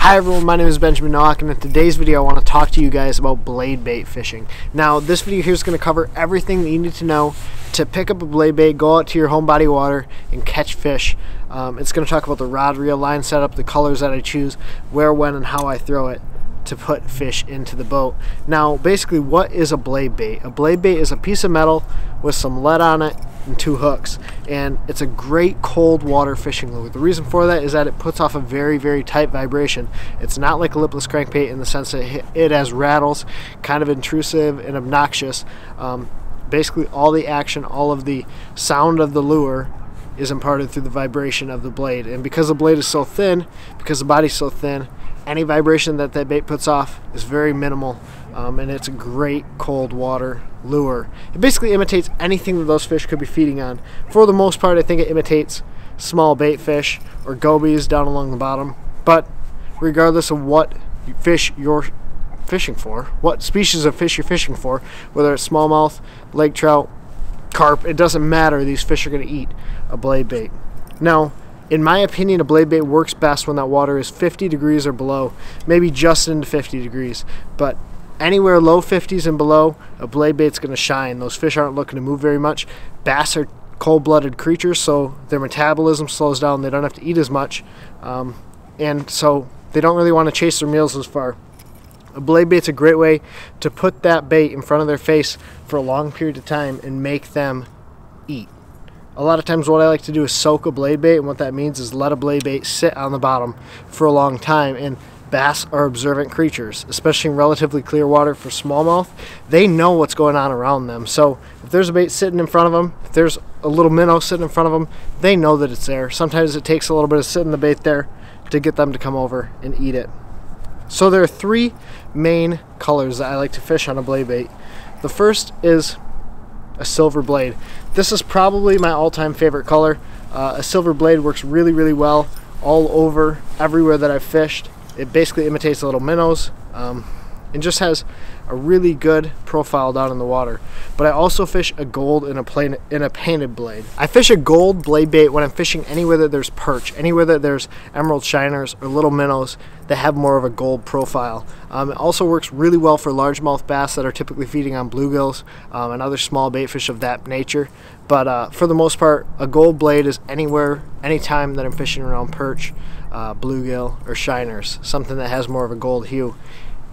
Hi everyone, my name is Benjamin Nowak, and in today's video I want to talk to you guys about blade bait fishing. Now this video here is going to cover everything that you need to know to pick up a blade bait, go out to your home body water and catch fish. Um, it's going to talk about the rod reel line setup, the colors that I choose, where, when, and how I throw it to put fish into the boat. Now basically what is a blade bait? A blade bait is a piece of metal with some lead on it and two hooks and it's a great cold water fishing lure. The reason for that is that it puts off a very very tight vibration. It's not like a lipless crankbait in the sense that it has rattles, kind of intrusive and obnoxious. Um, basically all the action, all of the sound of the lure is imparted through the vibration of the blade and because the blade is so thin, because the body's so thin, any vibration that that bait puts off is very minimal um, and it's a great cold water lure. It basically imitates anything that those fish could be feeding on. For the most part, I think it imitates small bait fish or gobies down along the bottom. But regardless of what fish you're fishing for, what species of fish you're fishing for, whether it's smallmouth, lake trout, carp, it doesn't matter. These fish are going to eat a blade bait. Now, in my opinion, a blade bait works best when that water is 50 degrees or below, maybe just into 50 degrees. But anywhere low 50s and below, a blade bait's going to shine. Those fish aren't looking to move very much. Bass are cold-blooded creatures, so their metabolism slows down. They don't have to eat as much, um, and so they don't really want to chase their meals as far. A blade bait's a great way to put that bait in front of their face for a long period of time and make them eat. A lot of times what I like to do is soak a blade bait, and what that means is let a blade bait sit on the bottom for a long time. And Bass are observant creatures, especially in relatively clear water for smallmouth. They know what's going on around them. So if there's a bait sitting in front of them, if there's a little minnow sitting in front of them, they know that it's there. Sometimes it takes a little bit of sitting the bait there to get them to come over and eat it. So there are three main colors that I like to fish on a blade bait. The first is a silver blade. This is probably my all-time favorite color. Uh, a silver blade works really, really well all over everywhere that I've fished. It basically imitates the little minnows. Um, and just has a really good profile down in the water. But I also fish a gold in a plain in a painted blade. I fish a gold blade bait when I'm fishing anywhere that there's perch, anywhere that there's emerald shiners or little minnows that have more of a gold profile. Um, it also works really well for largemouth bass that are typically feeding on bluegills um, and other small bait fish of that nature. But uh, for the most part, a gold blade is anywhere, anytime that I'm fishing around perch uh, bluegill, or shiners, something that has more of a gold hue.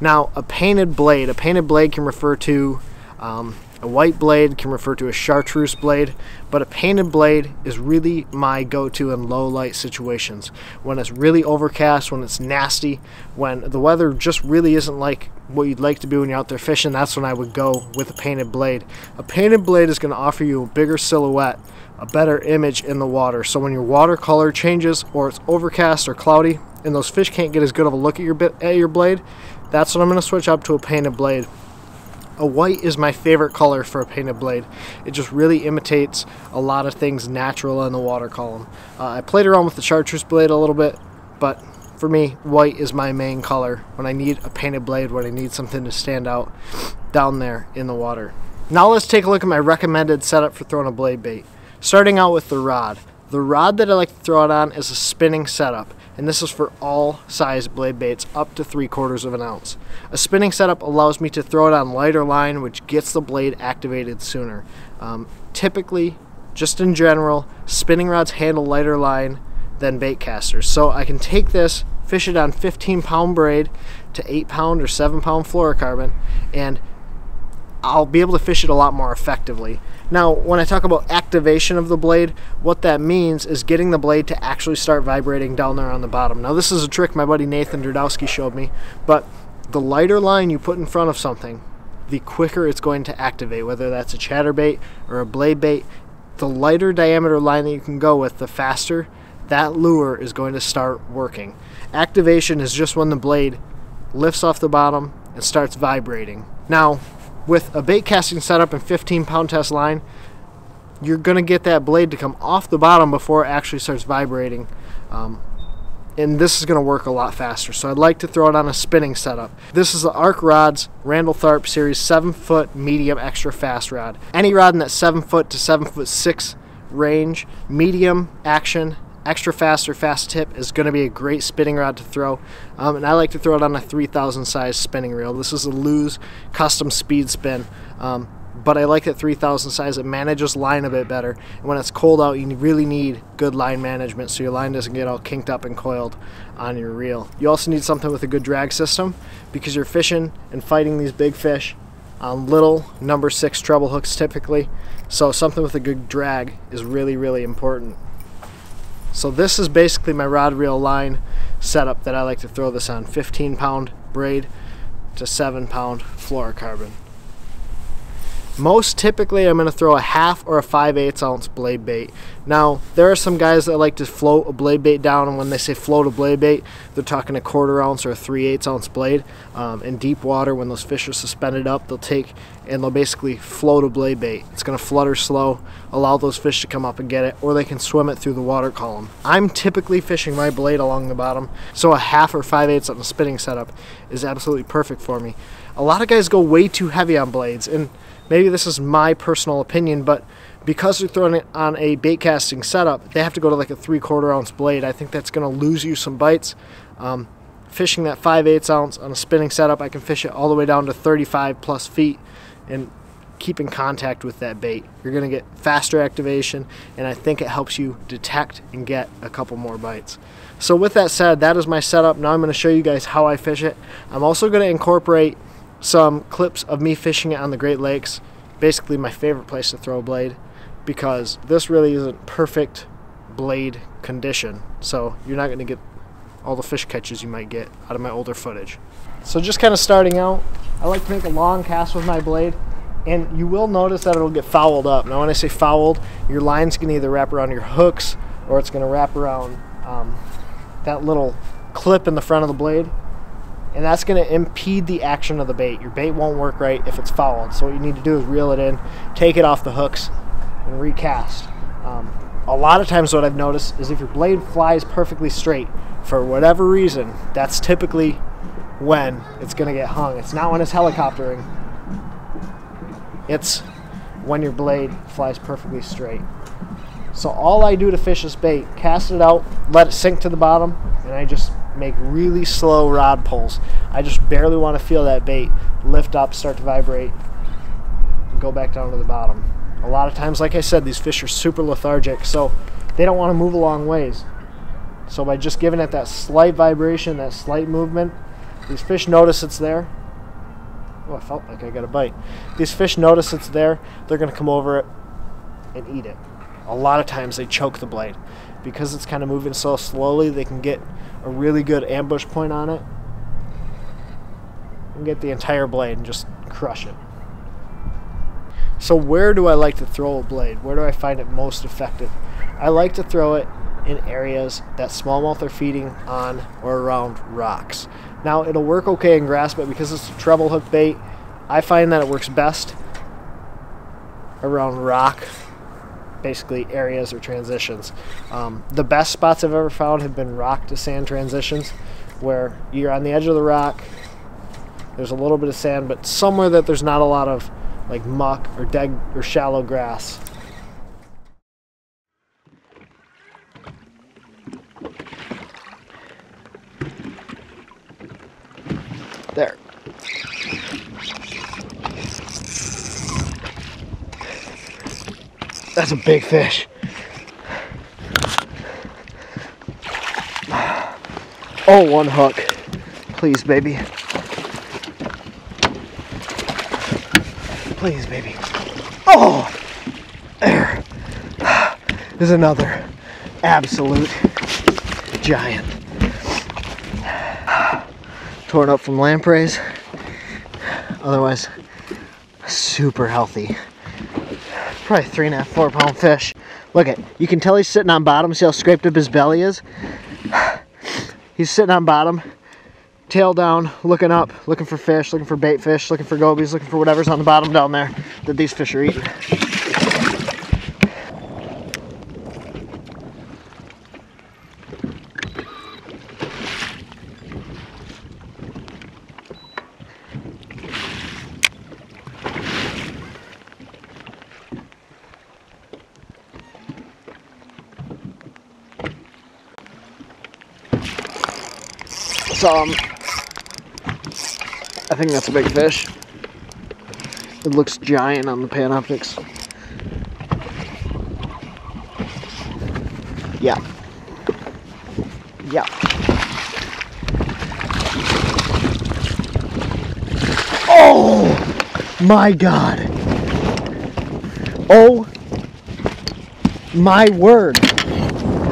Now, a painted blade, a painted blade can refer to um, a white blade, can refer to a chartreuse blade, but a painted blade is really my go-to in low light situations. When it's really overcast, when it's nasty, when the weather just really isn't like what you'd like to be when you're out there fishing, that's when I would go with a painted blade. A painted blade is going to offer you a bigger silhouette a better image in the water. So when your water color changes or it's overcast or cloudy and those fish can't get as good of a look at your bit at your blade, that's when I'm going to switch up to a painted blade. A white is my favorite color for a painted blade. It just really imitates a lot of things natural in the water column. Uh, I played around with the chartreuse blade a little bit, but for me, white is my main color when I need a painted blade, when I need something to stand out down there in the water. Now let's take a look at my recommended setup for throwing a blade bait. Starting out with the rod. The rod that I like to throw it on is a spinning setup, and this is for all size blade baits up to 3 quarters of an ounce. A spinning setup allows me to throw it on lighter line, which gets the blade activated sooner. Um, typically, just in general, spinning rods handle lighter line than bait casters. So I can take this, fish it on 15 pound braid to 8 pound or 7 pound fluorocarbon, and I'll be able to fish it a lot more effectively. Now, when I talk about activation of the blade, what that means is getting the blade to actually start vibrating down there on the bottom. Now, this is a trick my buddy Nathan Durdowski showed me, but the lighter line you put in front of something, the quicker it's going to activate, whether that's a chatterbait or a blade bait. The lighter diameter line that you can go with, the faster that lure is going to start working. Activation is just when the blade lifts off the bottom and starts vibrating. Now, with a bait casting setup and 15 pound test line, you're going to get that blade to come off the bottom before it actually starts vibrating. Um, and this is going to work a lot faster. So I'd like to throw it on a spinning setup. This is the Ark Rods Randall Tharp Series 7 foot medium extra fast rod. Any rod in that 7 foot to 7 foot 6 range, medium action, extra fast or fast tip is going to be a great spinning rod to throw. Um, and I like to throw it on a 3000 size spinning reel. This is a Lew's custom speed spin. Um, but I like that 3000 size. It manages line a bit better. And when it's cold out, you really need good line management so your line doesn't get all kinked up and coiled on your reel. You also need something with a good drag system because you're fishing and fighting these big fish on little number six treble hooks typically. So something with a good drag is really, really important. So this is basically my rod reel line setup that I like to throw this on. 15 pound braid to 7 pound fluorocarbon. Most typically, I'm going to throw a half or a 5 8 ounce blade bait. Now, there are some guys that like to float a blade bait down, and when they say float a blade bait, they're talking a quarter ounce or a 3 8 ounce blade. Um, in deep water, when those fish are suspended up, they'll take and they'll basically float a blade bait. It's going to flutter slow, allow those fish to come up and get it, or they can swim it through the water column. I'm typically fishing my blade along the bottom, so a half or 5 8 on a spinning setup is absolutely perfect for me. A lot of guys go way too heavy on blades, and maybe this is my personal opinion, but because they're throwing it on a bait casting setup, they have to go to like a three quarter ounce blade. I think that's going to lose you some bites. Um, fishing that 5 8 ounce on a spinning setup, I can fish it all the way down to 35 plus feet and keep in contact with that bait. You're going to get faster activation, and I think it helps you detect and get a couple more bites. So with that said, that is my setup. Now I'm going to show you guys how I fish it. I'm also going to incorporate some clips of me fishing it on the Great Lakes. Basically my favorite place to throw a blade because this really isn't perfect blade condition. So you're not going to get all the fish catches you might get out of my older footage. So just kind of starting out, I like to make a long cast with my blade and you will notice that it'll get fouled up. Now when I say fouled, your line's to either wrap around your hooks or it's going to wrap around um, that little clip in the front of the blade and that's going to impede the action of the bait. Your bait won't work right if it's fouled. So what you need to do is reel it in, take it off the hooks, and recast. Um, a lot of times what I've noticed is if your blade flies perfectly straight, for whatever reason, that's typically when it's going to get hung. It's not when it's helicoptering. It's when your blade flies perfectly straight. So all I do to fish this bait, cast it out, let it sink to the bottom, and I just make really slow rod pulls. I just barely want to feel that bait lift up, start to vibrate, go back down to the bottom. A lot of times, like I said, these fish are super lethargic, so they don't want to move a long ways. So by just giving it that slight vibration, that slight movement, these fish notice it's there. Oh, I felt like I got a bite. These fish notice it's there. They're going to come over it and eat it. A lot of times they choke the blade. Because it's kind of moving so slowly, they can get a really good ambush point on it and get the entire blade and just crush it. So where do I like to throw a blade? Where do I find it most effective? I like to throw it in areas that smallmouth are feeding on or around rocks. Now it'll work okay in grass, but because it's a treble hook bait, I find that it works best around rock basically areas or transitions. Um, the best spots I've ever found have been rock to sand transitions where you're on the edge of the rock, there's a little bit of sand, but somewhere that there's not a lot of like muck or dead or shallow grass. There. That's a big fish. Oh, one hook. Please, baby. Please, baby. Oh! There. There's another absolute giant. Torn up from lampreys. Otherwise, super healthy probably three and a half, four pound fish. Look at, you can tell he's sitting on bottom. See how scraped up his belly is? He's sitting on bottom, tail down, looking up, looking for fish, looking for bait fish, looking for gobies, looking for whatever's on the bottom down there that these fish are eating. Um, I think that's a big fish. It looks giant on the Panoptix. Yeah. Yeah. Oh my god. Oh my word.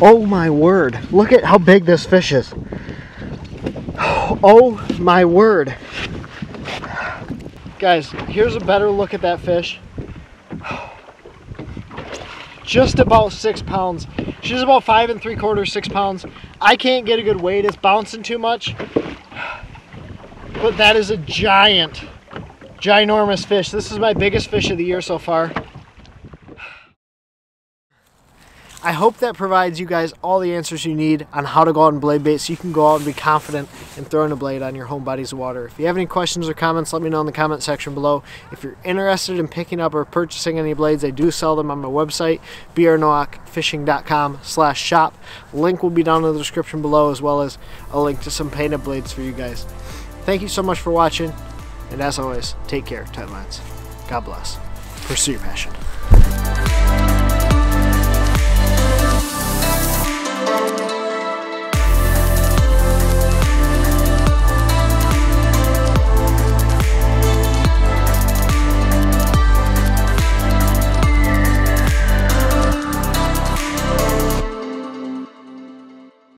Oh my word. Look at how big this fish is. Oh my word. Guys, here's a better look at that fish. Just about six pounds. She's about five and three quarters, six pounds. I can't get a good weight. It's bouncing too much. But that is a giant, ginormous fish. This is my biggest fish of the year so far. I hope that provides you guys all the answers you need on how to go out and blade bait so you can go out and be confident in throwing a blade on your home bodies of water. If you have any questions or comments, let me know in the comment section below. If you're interested in picking up or purchasing any blades, I do sell them on my website, brnowakfishing.com slash shop. Link will be down in the description below as well as a link to some painted blades for you guys. Thank you so much for watching, and as always, take care, Ted Lines. God bless. Pursue your passion.